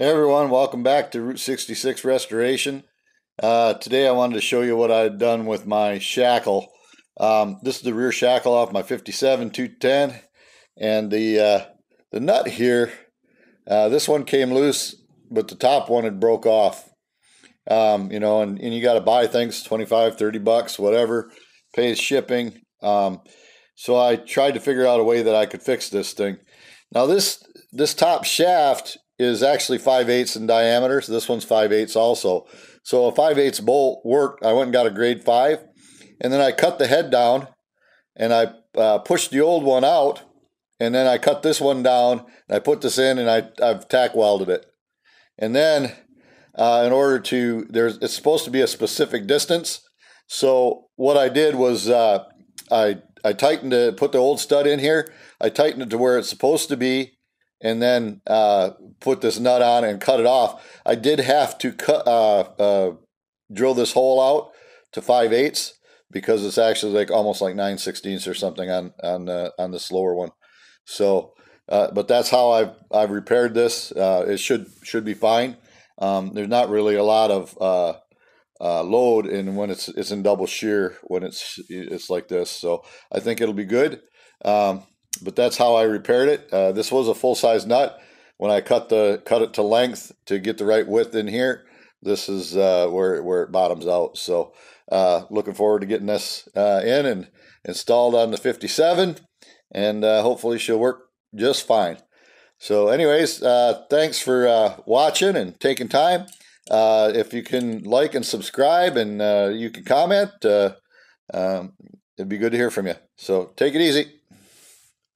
Hey everyone, welcome back to Route 66 Restoration. Uh, today I wanted to show you what I've done with my shackle. Um, this is the rear shackle off my 57 210 and the uh, the nut here, uh, this one came loose but the top one had broke off. Um, you know, and, and you got to buy things 25, 30 bucks, whatever, pays shipping. Um, so I tried to figure out a way that I could fix this thing. Now this this top shaft is actually 5 eighths in diameter. So this one's 5 eighths also. So a 5 eighths bolt worked. I went and got a grade 5. And then I cut the head down and I uh, pushed the old one out. And then I cut this one down and I put this in and I, I've tack welded it. And then uh, in order to, there's it's supposed to be a specific distance. So what I did was uh, I, I tightened it, put the old stud in here. I tightened it to where it's supposed to be and then uh, put this nut on and cut it off. I did have to cut uh, uh, drill this hole out to 5 eighths because it's actually like almost like 9 sixteenths or something on on uh, on this lower one. So, uh, but that's how I've I've repaired this. Uh, it should should be fine. Um, there's not really a lot of load in when it's it's in double shear when it's it's like this. So I think it'll be good. Um, but that's how I repaired it. Uh, this was a full size nut. When I cut the cut it to length to get the right width in here, this is uh, where where it bottoms out. So uh, looking forward to getting this uh, in and installed on the 57, and uh, hopefully she'll work just fine. So, anyways, uh, thanks for watching and taking time. if you can like and subscribe, and you can comment, um, it'd be good to hear from you. So take it easy.